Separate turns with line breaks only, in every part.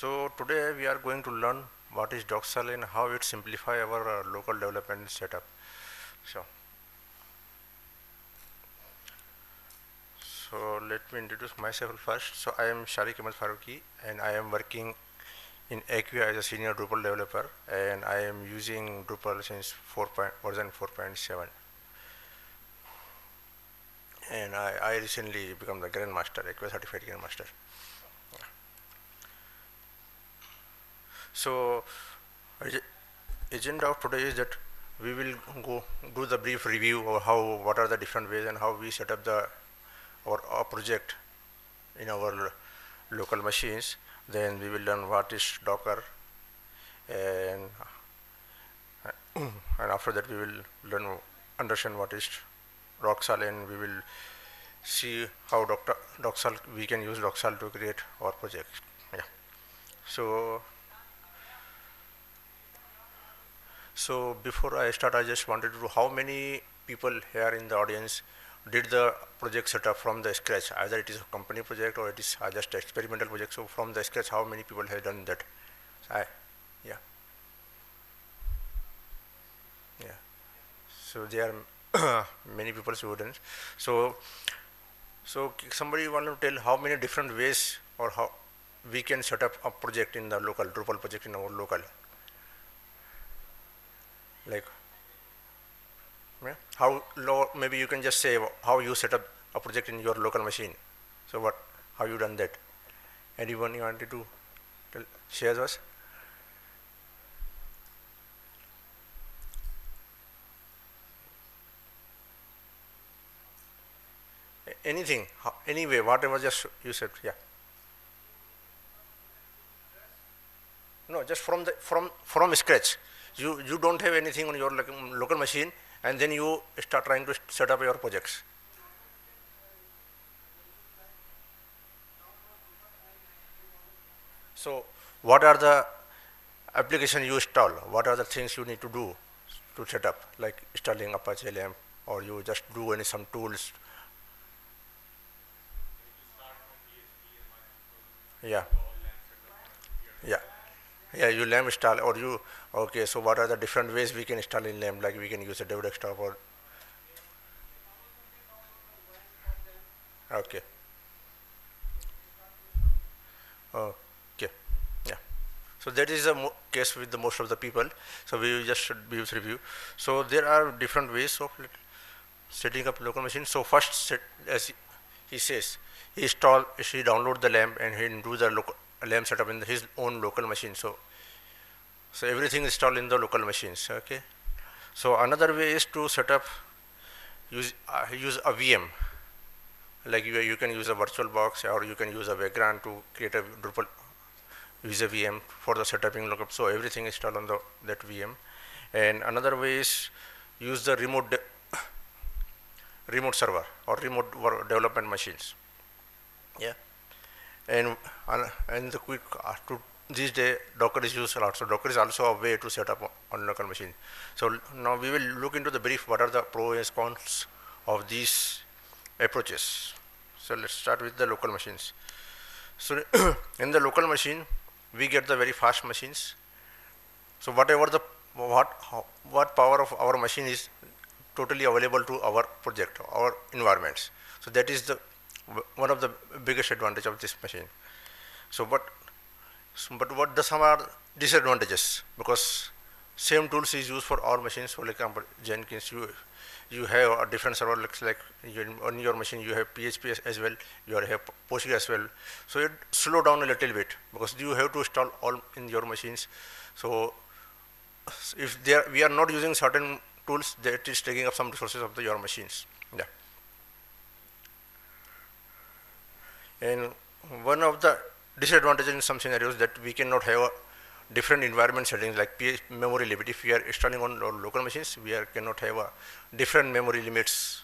So today we are going to learn what is Docksal and how it simplify our uh, local development setup. So, so let me introduce myself first. So I am Sharique Ahmed Farooqui and I am working in Acquia as a senior Drupal developer and I am using Drupal since 4. Point, version 4.7 and I, I recently become the Grandmaster, Acquia certified Grandmaster. So, agenda of today is that we will go do the brief review of how what are the different ways and how we set up the our, our project in our local machines. Then we will learn what is Docker, and and after that we will learn understand what is Docksal and we will see how Docksal we can use Docksal to create our project. Yeah. So So before I start, I just wanted to know how many people here in the audience did the project setup from the scratch. Either it is a company project or it is just experimental project. So from the scratch, how many people have done that? I, yeah, yeah. So there are many people students. So, so somebody want to tell how many different ways or how we can set up a project in the local Drupal project in our local like yeah, how low maybe you can just say how you set up a project in your local machine. So what how you done that? Anyone you wanted to tell, share us? Anything anyway whatever just you said yeah. No just from the from from scratch you, you don't have anything on your local machine and then you start trying to set up your projects. So what are the application you install? What are the things you need to do to set up, like installing Apache LAMP, or you just do any some tools? Yeah. Yeah, you LAMP install or you, okay, so what are the different ways we can install in LAMP, like we can use a dev desktop or, okay. Okay, yeah. So that is the case with the most of the people. So we just should use review. So there are different ways of setting up local machine. So first, set, as he says, he install, he download the LAMP and he do the local LAMP setup in his own local machine. So, so everything is installed in the local machines. Okay. So another way is to set up use uh, use a VM. Like you, you can use a virtual box or you can use a Vagrant to create a Drupal use a VM for the setuping lookup. So everything is installed on the that VM. And another way is use the remote remote server or remote development machines. Yeah and and the quick uh, to these days Docker is used a lot. So Docker is also a way to set up on local machine. So now we will look into the brief what are the pros and cons of these approaches. So let's start with the local machines. So in the local machine, we get the very fast machines. So whatever the what what power of our machine is totally available to our project, our environments. So that is the one of the biggest advantage of this machine. So, but but what the some are disadvantages because same tools is used for all machines. For example, Jenkins, you you have a different server looks like on your machine you have PHP as well, you have Postgres as well. So it slow down a little bit because you have to install all in your machines. So if there we are not using certain tools, that is taking up some resources of the, your machines. Yeah. And one of the disadvantages in some scenarios that we cannot have different environment settings like memory limit. If we are installing on local machines, we are, cannot have a different memory limits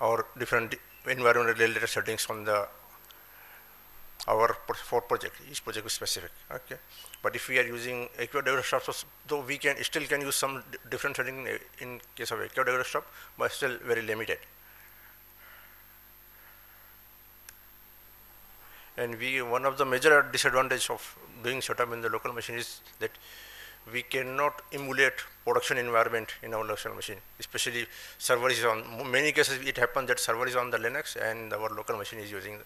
or different environment related settings on the our for project. Each project is specific. Okay, but if we are using Acquia Desktop, though we can still can use some different setting in case of Acquia Desktop, but still very limited. And we one of the major disadvantage of doing setup in the local machine is that we cannot emulate production environment in our local machine, especially server is on, many cases it happens that server is on the Linux and our local machine is using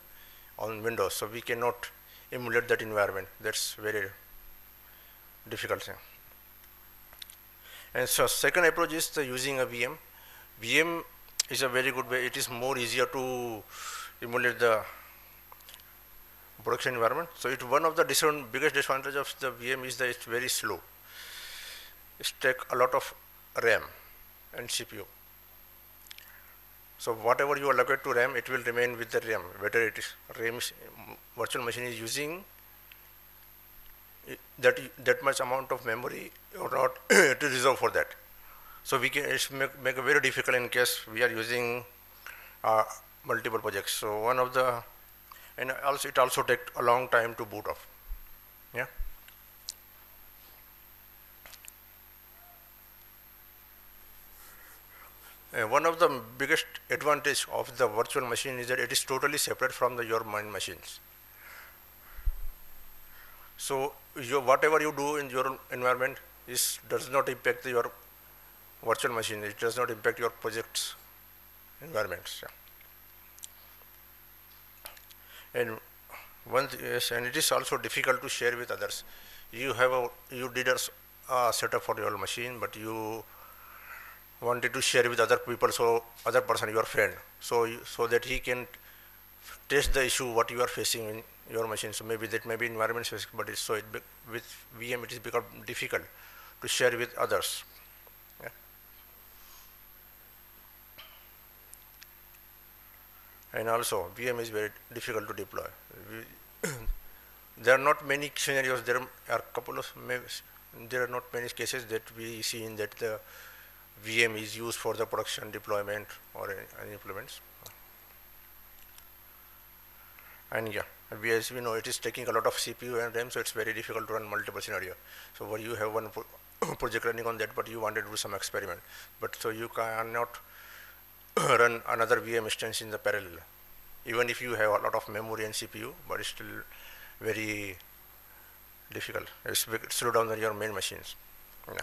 on Windows. So we cannot emulate that environment. That's very difficult thing. And so second approach is the using a VM. VM is a very good way. It is more easier to emulate the production environment. So it's one of the biggest disadvantage of the VM is that it's very slow. It takes a lot of RAM and CPU. So whatever you allocate to RAM, it will remain with the RAM. Whether it is RAM virtual machine is using that that much amount of memory or not to reserve for that. So we can make, make it very difficult in case we are using uh, multiple projects. So one of the and also it also take a long time to boot up. Yeah. Uh, one of the biggest advantage of the virtual machine is that it is totally separate from the, your main machines. So your, whatever you do in your environment is does not impact your virtual machine. It does not impact your project's environments. Yeah. And one yes, and it is also difficult to share with others. You have a you did a uh, setup for your machine, but you wanted to share with other people, so other person, your friend, so so that he can test the issue what you are facing in your machine. So maybe that may be environment specific, but so it with VM it is become difficult to share with others. And also VM is very difficult to deploy. there are not many scenarios. There are couple of there are not many cases that we see in that the VM is used for the production deployment or any implements. And yeah, as we know, it is taking a lot of CPU and RAM, so it's very difficult to run multiple scenario. So where you have one project running on that, but you wanted to do some experiment, but so you cannot run another VM instance in the parallel, even if you have a lot of memory and CPU, but it's still very difficult. It's slow down your main machines. Yeah.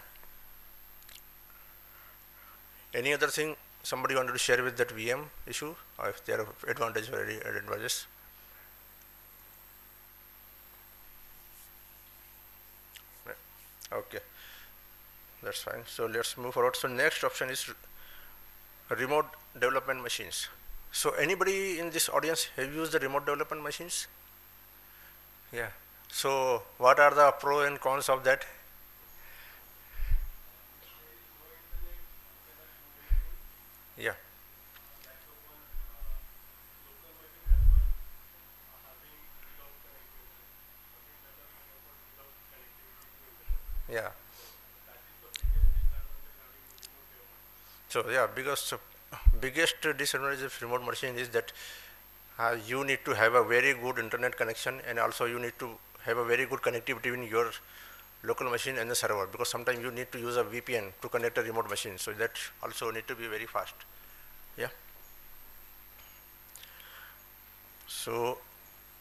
Any other thing somebody wanted to share with that VM issue, or if there are advantages or advantages? Okay, that's fine. So let's move forward. So next option is remote development machines. So anybody in this audience have used the remote development machines? Yeah. So what are the pro and cons of that? Yeah. Yeah. So yeah, uh, biggest disadvantage of remote machine is that uh, you need to have a very good internet connection and also you need to have a very good connectivity between your local machine and the server because sometimes you need to use a VPN to connect a remote machine. So that also need to be very fast. Yeah. So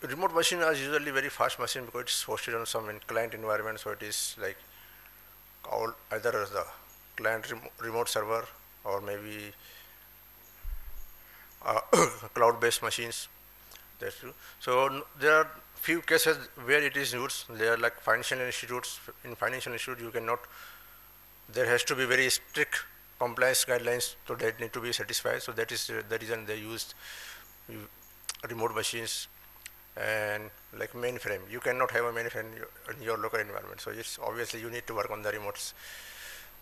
remote machine is usually very fast machine because it's hosted on some client environment. So it is like all either the client rem remote server or maybe uh, cloud-based machines. That's true. So there are few cases where it is used. They are like financial institutes. In financial institute, you cannot. There has to be very strict compliance guidelines, so that need to be satisfied. So that is the reason they used remote machines and like mainframe. You cannot have a mainframe in your, in your local environment. So it's obviously you need to work on the remote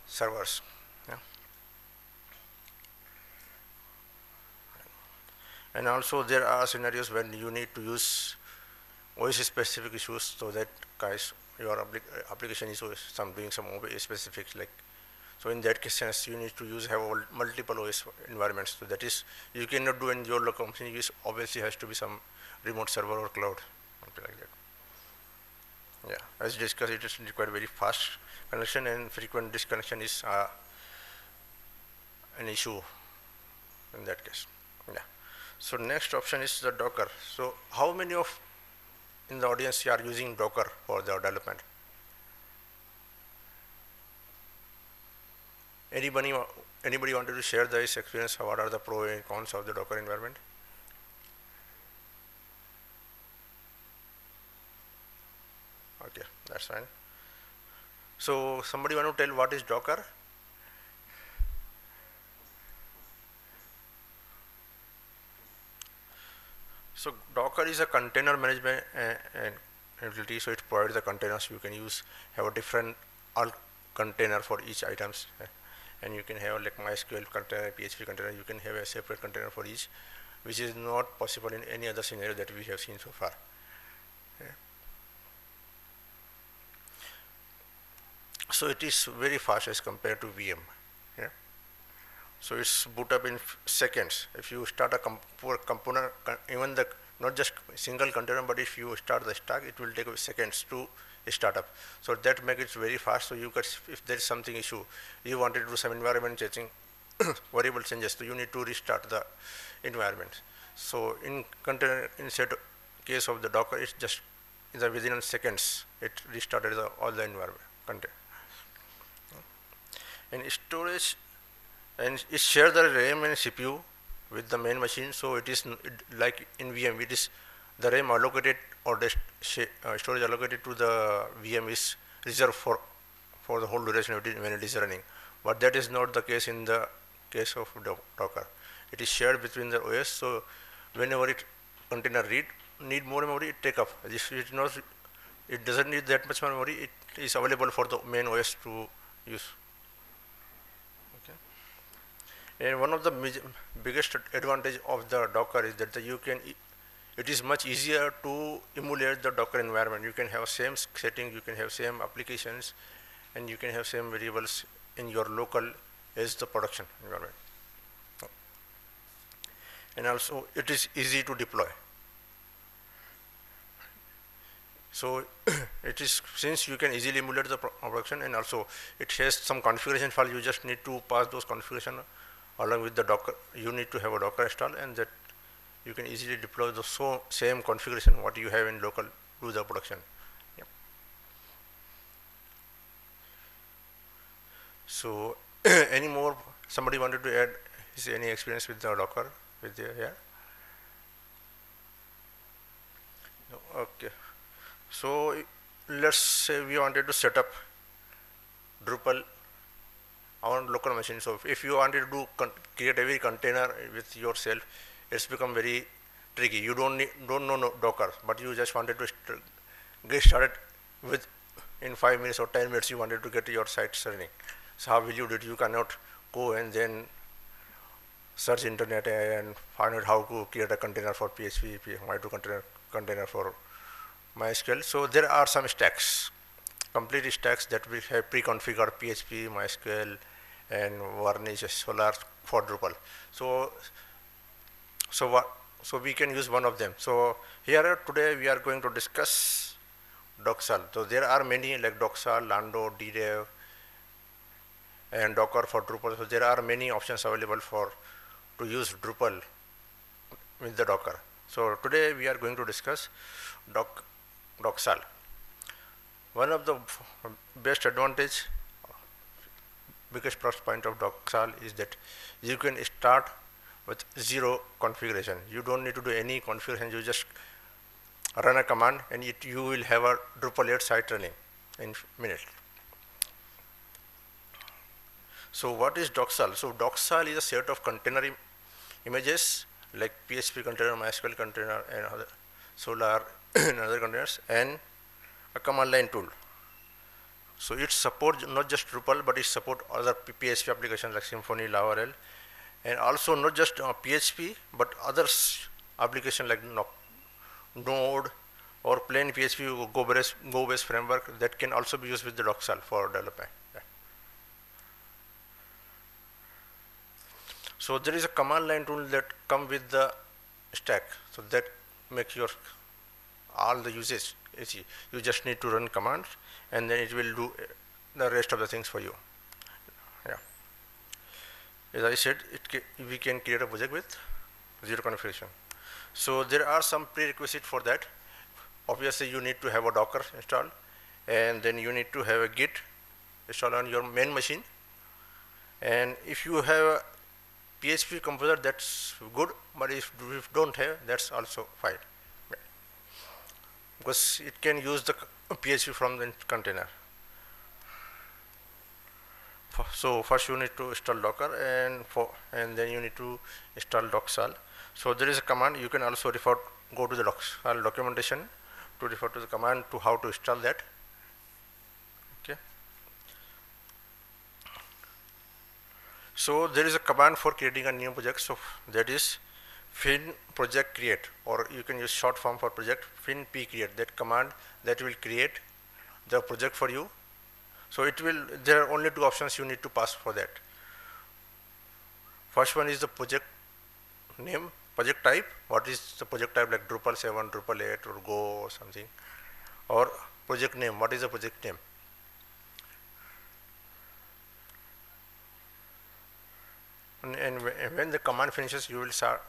servers. Yeah. And also there are scenarios when you need to use OS specific issues so that guys your application is some doing some OS specific like so in that case you need to use have multiple OS environments. So that is you cannot do in your local machine use obviously has to be some remote server or cloud something like that. Yeah as discussed it is required very fast connection and frequent disconnection is uh, an issue in that case. Yeah so next option is the docker so how many of in the audience are using Docker for their development? Anybody, anybody wanted to share this experience? What are the pros and cons of the Docker environment? Okay, that's fine. So somebody want to tell what is Docker? So Docker is a container management uh, utility. So it provides the containers you can use. Have a different alt container for each items, uh, and you can have like MySQL container, PHP container. You can have a separate container for each, which is not possible in any other scenario that we have seen so far. So it is very fast as compared to VM. So it's boot up in seconds. If you start a comp component, even the not just single container, but if you start the stack, it will take seconds to start up. So that makes it very fast. So you could, if there is something issue, you wanted to do some environment changing, variable changes, so you need to restart the environment. So in container, in set case of the Docker, it's just in the within seconds, it restarted the, all the environment container. In storage and it shares the RAM and CPU with the main machine so it is like in VM it is the RAM allocated or the uh, storage allocated to the VM is reserved for for the whole duration when it is running. But that is not the case in the case of Docker. It is shared between the OS so whenever it container read need more memory it take up if it not it doesn't need that much memory it is available for the main OS to use and one of the biggest advantage of the Docker is that you can, it is much easier to emulate the Docker environment. You can have same setting, you can have same applications, and you can have same variables in your local as the production environment. And also it is easy to deploy. So it is since you can easily emulate the production and also it has some configuration file you just need to pass those configuration along with the Docker, you need to have a Docker install and that you can easily deploy the so same configuration what you have in local to the production. So any more, somebody wanted to add is any experience with the Docker with the, yeah? No, Okay. So let's say we wanted to set up Drupal on local machine. So if you wanted to do create every container with yourself, it's become very tricky. You don't need, don't know no Docker, but you just wanted to st get started with in five minutes or ten minutes. You wanted to get your site running. So how will you do it? You cannot go and then search internet and find out how to create a container for PHP, MySQL container container for MySQL. So there are some stacks, complete stacks that we have pre-configured PHP, MySQL, and varnish Solr for Drupal. So, so what? So we can use one of them. So here today we are going to discuss Docksal. So there are many like Docksal, Lando, DDEV, and Docker for Drupal. So there are many options available for to use Drupal with the Docker. So today we are going to discuss Doc, Docksal. One of the best advantage biggest plus point of Docksal is that you can start with zero configuration. You don't need to do any configuration. You just run a command and it, you will have a Drupal 8 site running in minutes. So what is Docksal? So Docksal is a set of container Im images like PHP container, MySQL container, and other Solr and other containers, and a command line tool. So it supports not just Drupal, but it supports other PHP applications like Symfony, Laravel, and also not just uh, PHP, but other applications like Node or plain PHP Go-based Go -based framework that can also be used with the Docksal for development. So there is a command line tool that come with the stack, so that makes your all the usage You just need to run commands and then it will do uh, the rest of the things for you. Yeah. As I said, it we can create a project with zero configuration. So there are some prerequisites for that. obviously you need to have a Docker installed and then you need to have a Git installed on your main machine. And if you have a PHP composer, that's good, but if you don't have, that's also fine. Because it can use the PHP from the container. So first you need to install Docker and for and then you need to install Docksal. So there is a command you can also refer go to the Docksal documentation to refer to the command to how to install that. Okay. So there is a command for creating a new project. So that is fin project create or you can use short form for project fin p create that command that will create the project for you so it will, there are only two options you need to pass for that. First one is the project name, project type. What is the project type like Drupal 7, Drupal 8 or Go or something. Or project name, what is the project name. And, and when the command finishes, you will start,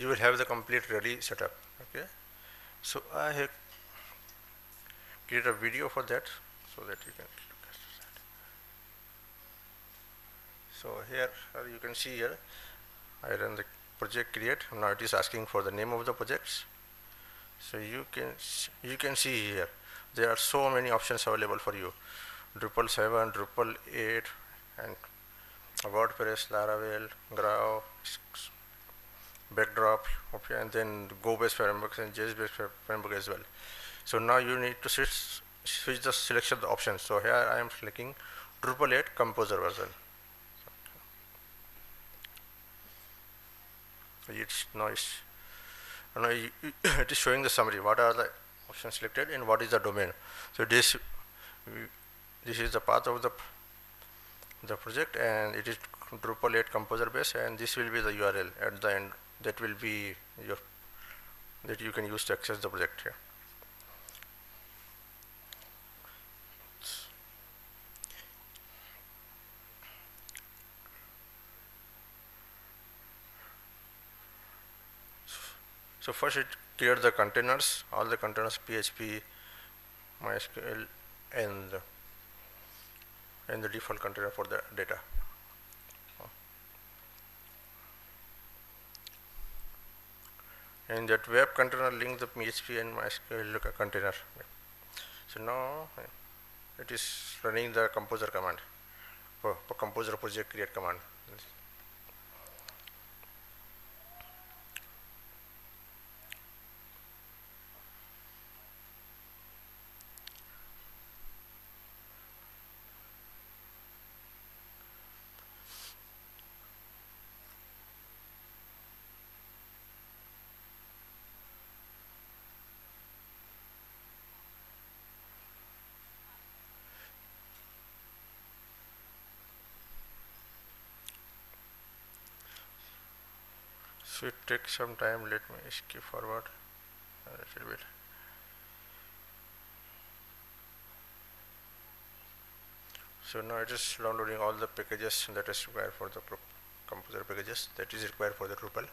you will have the complete ready setup. Okay. So I have created a video for that so that you can so here you can see here I run the project create now it is asking for the name of the projects so you can you can see here there are so many options available for you Drupal 7 Drupal 8 and WordPress Laravel Grav backdrop okay and then go based frameworks and JS based framework as well. So now you need to switch switch the selection of the options. So here I am selecting Drupal 8 composer version. It's noise and it is showing the summary. What are the options selected and what is the domain? So this this is the path of the the project and it is Drupal 8 composer base and this will be the URL at the end that will be your that you can use to access the project here So first it cleared the containers, all the containers PHP, MySQL and the, and the default container for the data. And that web container link the PHP and MySQL container. So now it is running the composer command, oh, for, for composer project create command. So it takes some time let me skip forward a little bit. So now it is downloading all the packages that is required for the composer packages that is required for the Drupal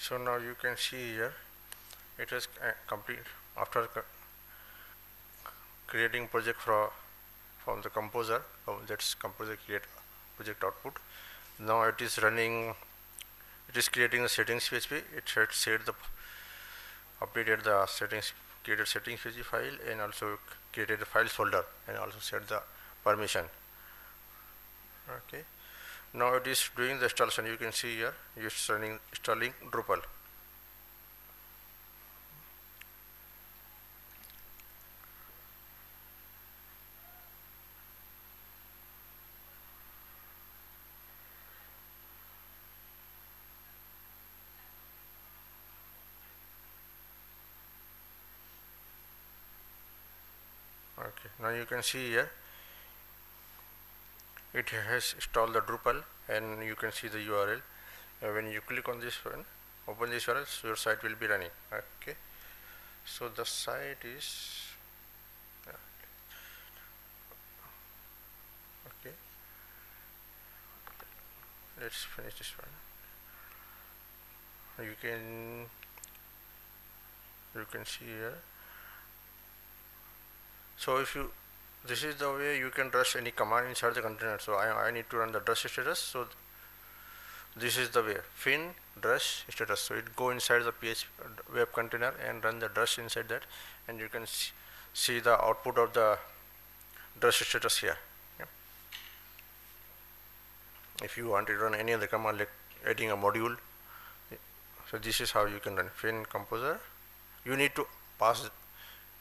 so now you can see here it is uh, complete after creating project from from the composer. Oh, that's composer create project output. Now it is running it is creating the settings php it should set the updated the settings created settings php file and also created the files folder and also set the permission. Okay now it is doing the installation. You can see here it's running installing Drupal. Okay now you can see here it has installed the Drupal and you can see the URL uh, when you click on this one open this URL your site will be running. Okay. So the site is okay. Let's finish this one. You can you can see here. So if you this is the way you can rush any command inside the container. So I, I need to run the drush status. So this is the way. Fin drush status. So it go inside the PHP uh, web container and run the drush inside that. And you can see the output of the drush status here. If you want to run any other command like adding a module. So this is how you can run. Fin composer. You need to pass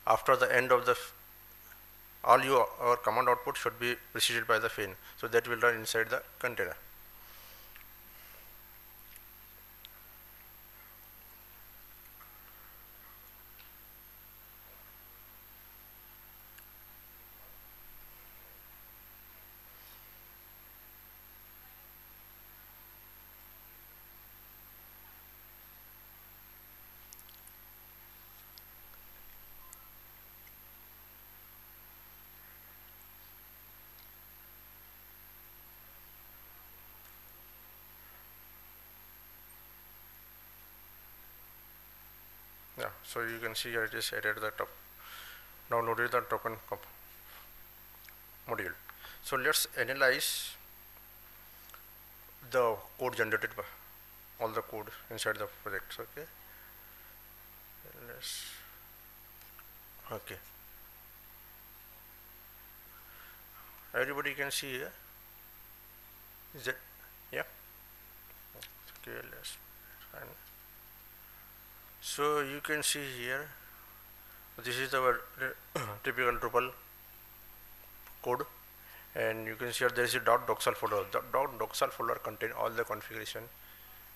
after the end of the all your our command output should be preceded by the fin. So that will run inside the container yeah so you can see it is added the top. Downloaded the token module. So let's analyze the code generated by all the code inside the project okay? Let's okay. Everybody can see here? Is it yeah? Okay let's so you can see here this is our uh, typical Drupal code. And you can see here there is a dot docksal folder. The dot docksal folder contain all the configuration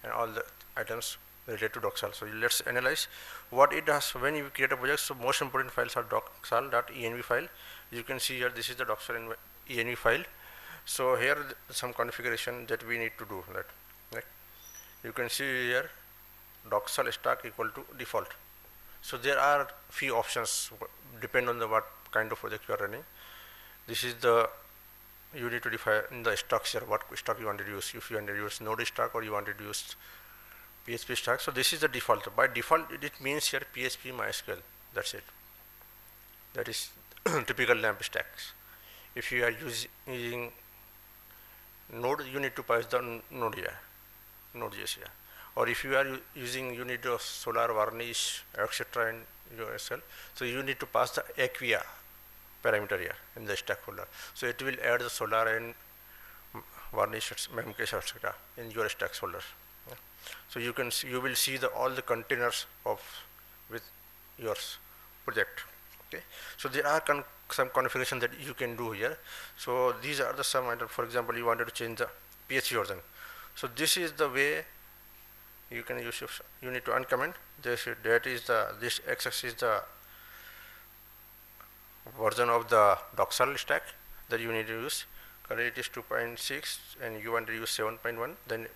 and all the items related to docksal so let's analyze what it does when you create a project. So most important files are docksal.env file. You can see here this is the docksal env file. So here some configuration that we need to do that. Right? you can see here docksal stack equal to default. So there are few options depend on the what kind of project you are running. This is the you need to define in the structure what stack you want to use if you want to use node stack or you want to use PHP stack. So this is the default. By default it means here PHP MySQL. That's it. That is typical LAMP stacks. If you are using node you need to pass the node here, node.js here or if you are using unit of Solr varnish etc in yourself so you need to pass the acquia parameter here in the stack folder so it will add the Solr and varnish memcache etc in your stack folder so you can see, you will see the all the containers of with your project. Okay. So there are con some configuration that you can do here. So these are the some for example you wanted to change the PHP version. So this is the way you can use you need to uncomment this that is the this x is the version of the docksal stack that you need to use. Currently it is 2.6 and you want to use 7.1 then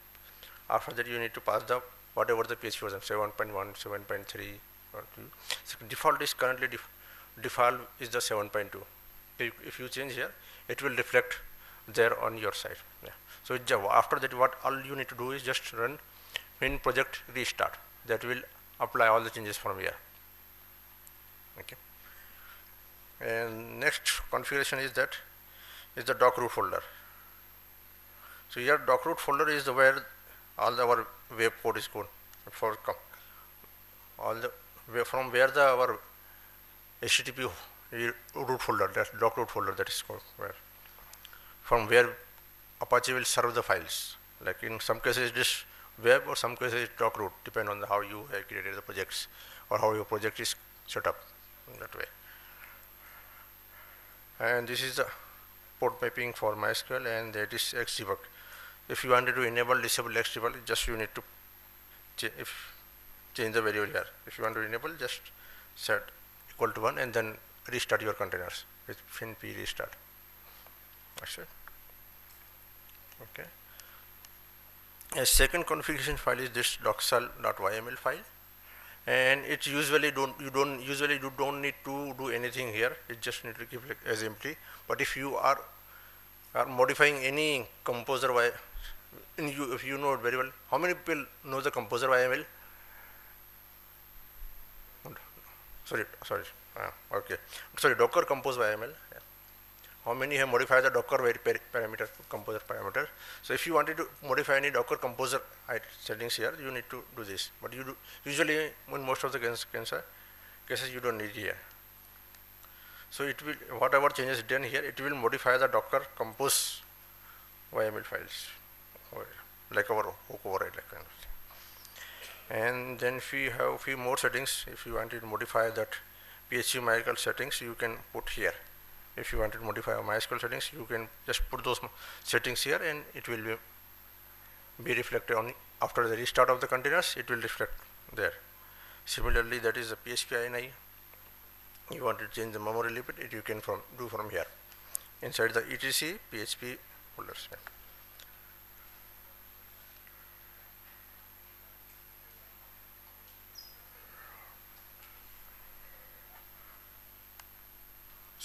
after that you need to pass the whatever the PHP version 7.1 7.3 or 2 so default is currently def default is the 7.2 if, if you change here it will reflect there on your side. Yeah. so after that what all you need to do is just run fin project restart that will apply all the changes from here. Okay. And next configuration is that is the doc root folder. So here doc root folder is where all our web code is going for come all the from where the our http root folder that doc root folder that is called where. From where Apache will serve the files. Like in some cases it is web or some cases it doc root, depend on how you have created the projects or how your project is set up in that way. And this is the port mapping for MySQL and that is Xdebug. If you wanted to enable disable Xdebug, just you need to ch if change the variable here. If you want to enable, just set equal to 1 and then restart your containers with finp restart. That's it. Okay. A second configuration file is this docksal.yml file. And it usually don't you don't usually you don't need to do anything here. It just need to keep like as empty. But if you are are modifying any composer y you if you know it very well how many people know the composer yml sorry sorry. Uh, okay. Sorry docker compose yml how many have modified the Docker parameter, composer parameter. So if you wanted to modify any Docker composer settings here, you need to do this. But you do, usually in most of the cancer cases you don't need here. So it will, whatever changes done here, it will modify the Docker compose YML files, like our hook override like kind of thing. And then if you have few more settings, if you wanted to modify that PHP MySQL settings, you can put here if you want to modify MySQL settings, you can just put those settings here and it will be, be reflected on after the restart of the containers, it will reflect there. Similarly, that is the PHP INI. You want to change the memory limit, it you can from do from here. Inside the etc PHP folders.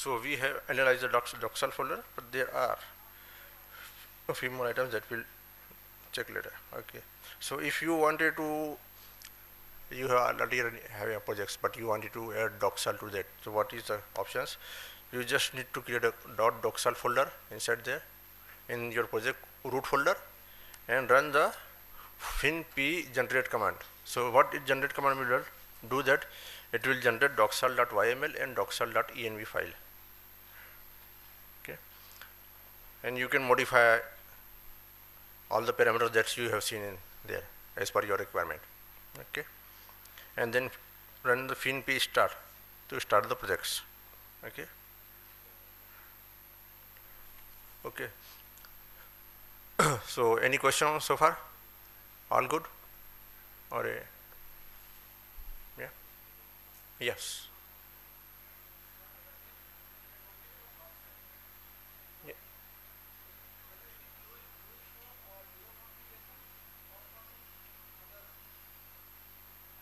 So we have analyzed the docs, docksal folder, but there are a few more items that we'll check later. Okay. So if you wanted to, you have already your projects, but you wanted to add docksal to that. So what is the options? You just need to create a dot docksal folder inside there in your project root folder and run the finp generate command. So what it generate command will do that it will generate docksal.yml and docksal.env file and you can modify all the parameters that you have seen in there as per your requirement. Okay? And then run the finp start to start the projects. Okay? Okay. So any question so far? All good? Or a yeah? Yes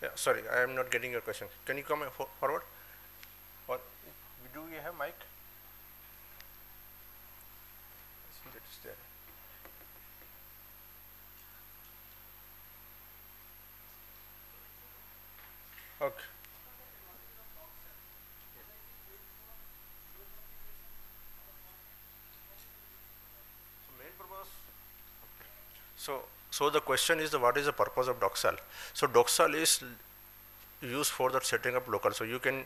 Yeah, sorry, I am not getting your question. Can you come forward? Or do you have mic? Okay. So the question is what is the purpose of Docksal? So Docksal is used for the setting up local. So you can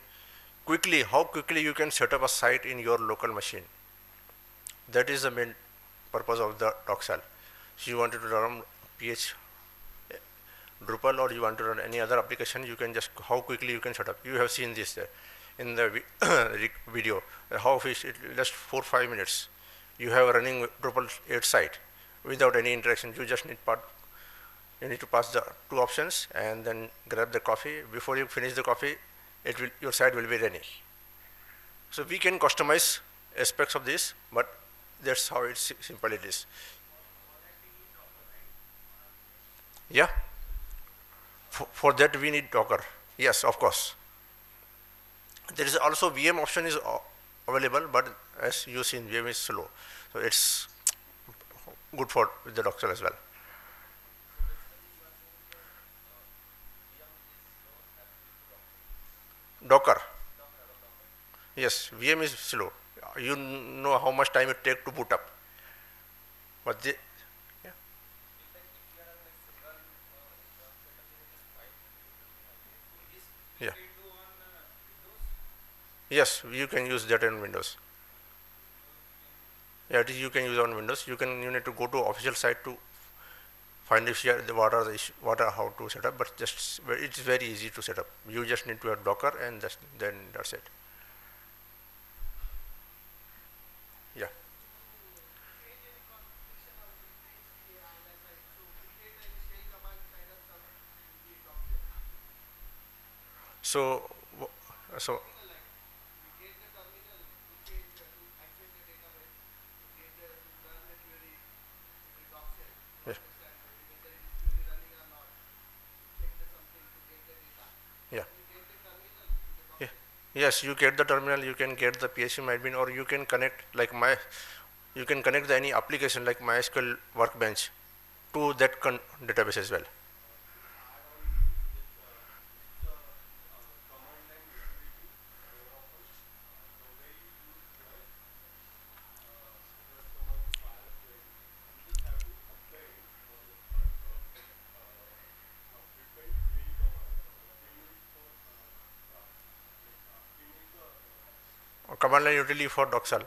quickly, how quickly you can set up a site in your local machine. That is the main purpose of the Docksal. So you wanted to run PH Drupal or you want to run any other application, you can just, how quickly you can set up. You have seen this there in the video, how fish, it just four, five minutes. You have running Drupal 8 site without any interaction. You just need part, you need to pass the two options and then grab the coffee. Before you finish the coffee, it will, your site will be ready. So we can customize aspects of this, but that's how it's simple it is. Yeah. For, for that we need Docker. Yes, of course. There is also VM option is available, but as you seen, VM is slow. So it's good for the Docksal as well. Docker. Yes, VM is slow. You know how much time it takes to boot up. But the, yeah. yeah. Yes, you can use that in Windows.
Yeah, you can use on Windows. You can you need to go to official site to find if here what are the issue, what are how to set up. But just it's very easy to set up. You just need to have Docker and just then that's it. Yeah. So, so yes you get the terminal you can get the PSM admin or you can connect like my you can connect any application like MySQL workbench to that database as well line utility for Docksal.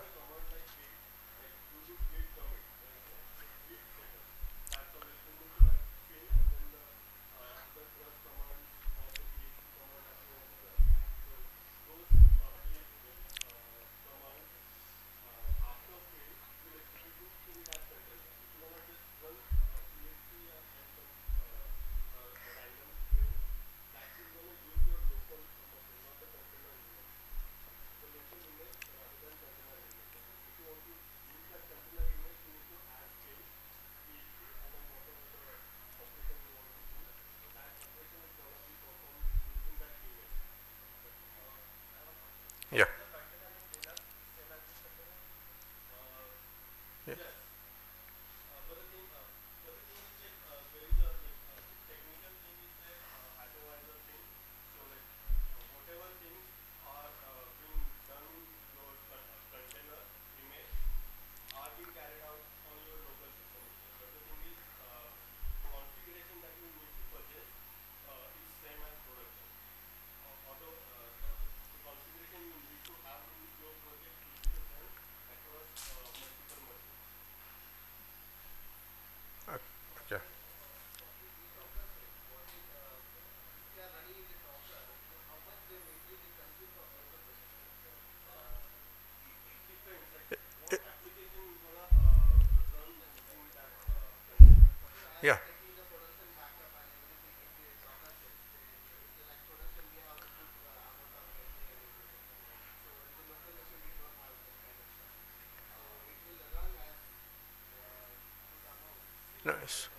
Yeah. Nice.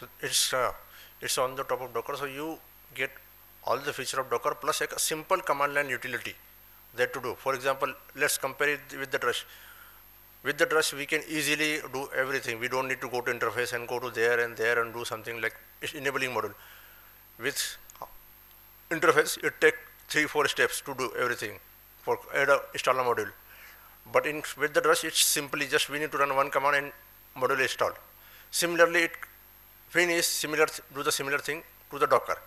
So it's uh, it's on the top of docker. So you get all the feature of docker plus a simple command line utility that to do. For example let's compare it with the drush. With the drush we can easily do everything. We don't need to go to interface and go to there and there and do something like enabling module. With interface it take three four steps to do everything for add a installer module. But in with the drush it's simply just we need to run one command and module install similarly it Fin is similar, do the similar thing to the Docker.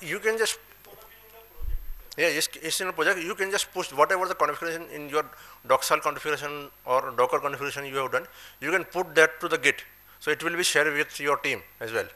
You can just yeah, a project. You can just push whatever the configuration in your Docksal configuration or Docker configuration you have done. You can put that to the Git, so it will be shared with your team as well.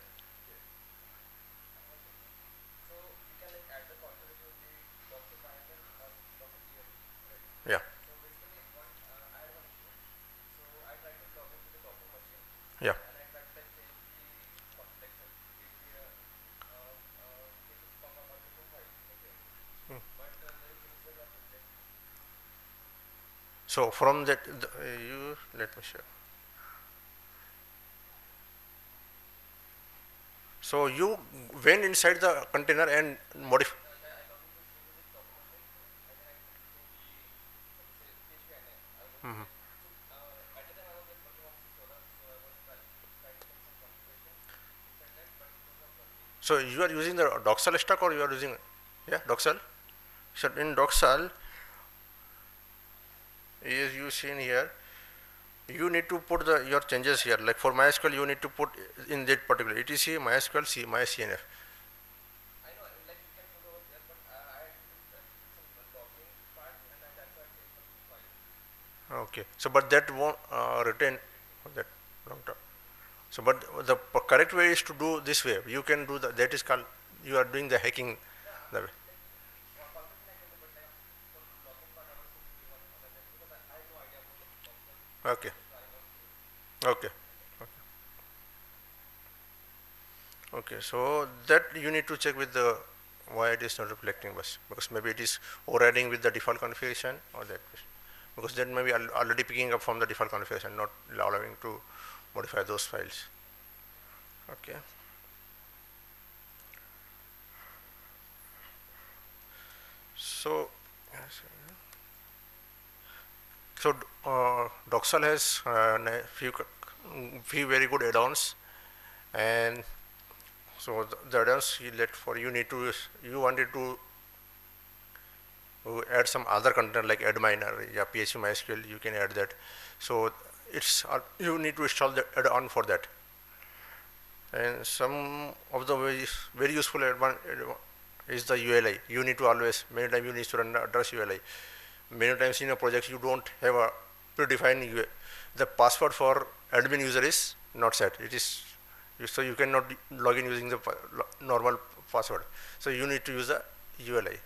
So from that, the, uh, you let me show. So you went inside the container and modify. So you are using the Docksal stack or you are using, yeah, Docksal? So in Docksal, is you seen here, you need to put the your changes here. Like for MySQL, you need to put in that particular etc MySQL C MyCNF. Okay, so but that won't uh, retain that long term. So, but the correct way is to do this way. You can do the, that is called, you are doing the hacking the way. Okay. Okay. Okay. So that you need to check with the why it is not reflecting bus because maybe it is overriding with the default configuration or that because that may be already picking up from the default configuration not allowing to modify those files okay so so uh, has uh, few few very good add-ons. And so the, the add-ons you let for you need to you wanted to add some other content like adminer yeah php mysql you can add that. So it's uh, you need to install the add-on for that. And some of the very, very useful add-on is the ULI you need to always many times you need to run the address ULI many times in a project you don't have a predefined ULI. the password for admin user is not set. It is so you cannot log in using the normal password. So you need to use the ULI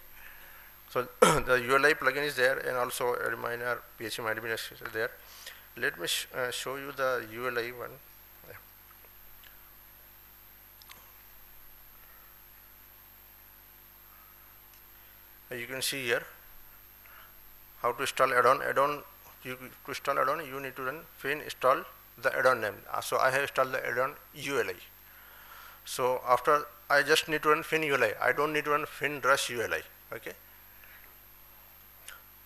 so the ULI plugin is there and also adminer PHP admin is there. Let me sh uh, show you the ULI one. You can see here how to install add-on. Add-on to install add-on you need to run fin install the add-on name. Uh, so I have installed the add-on ULI. So after I just need to run fin ULI. I don't need to run fin drush ULI. Okay.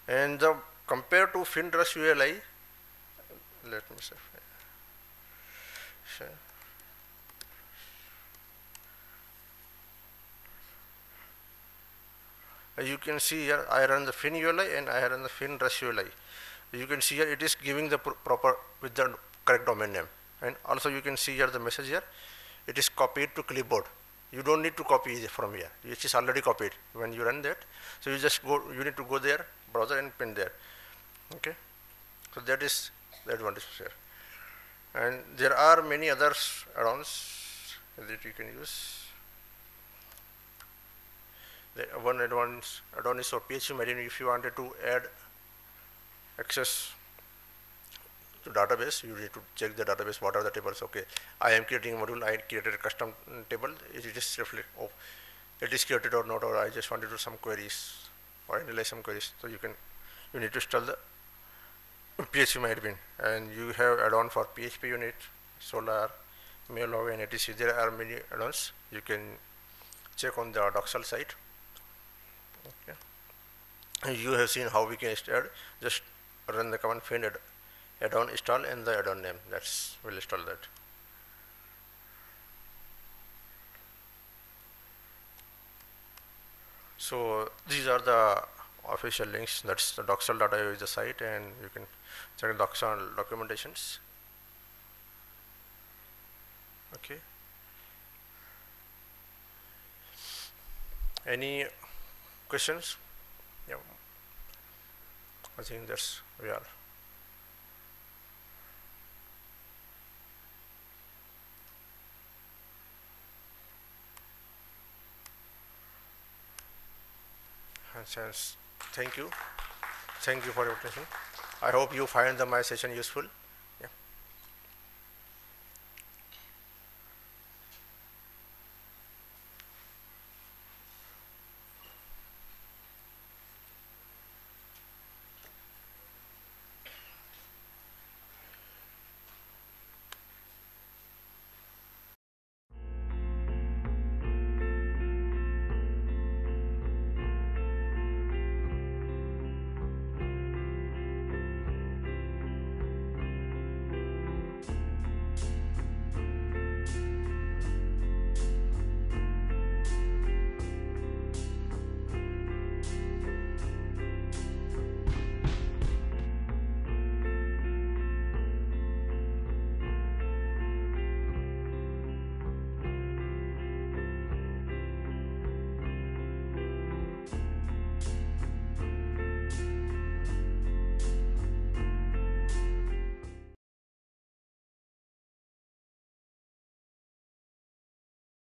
And the compared to fin drush ULI, let me say share. Uh, you can see here I run the fin ULI and I run the fin drush ULI. You can see here it is giving the proper with the correct domain name and also you can see here the message here it is copied to clipboard. You don't need to copy from here. It is already copied when you run that. So you just go. You need to go there, browser and pin there. Okay. So that is the advantage here. And there are many other add-ons that you can use. The one advance add-on is for PHP Marine if you wanted to add access to database, you need to check the database, what are the tables, okay. I am creating a module, I created a custom table, it is reflect, oh, it is created or not, or I just want to do some queries or analyze some queries. So you can, you need to install the PHP and you have add-on for PHP unit, Solr, MailHog and etc. There are many add-ons. You can check on the Docksal site. Okay. You have seen how we can install. Just run the command fin add-on install and the add-on name. That's will install that. So these are the official links. That's the docksal.io is the site, and you can check docksal documentations. Okay. any questions? Yeah. I think that's we are. Thank you. Thank you for your attention. I hope you find the my session useful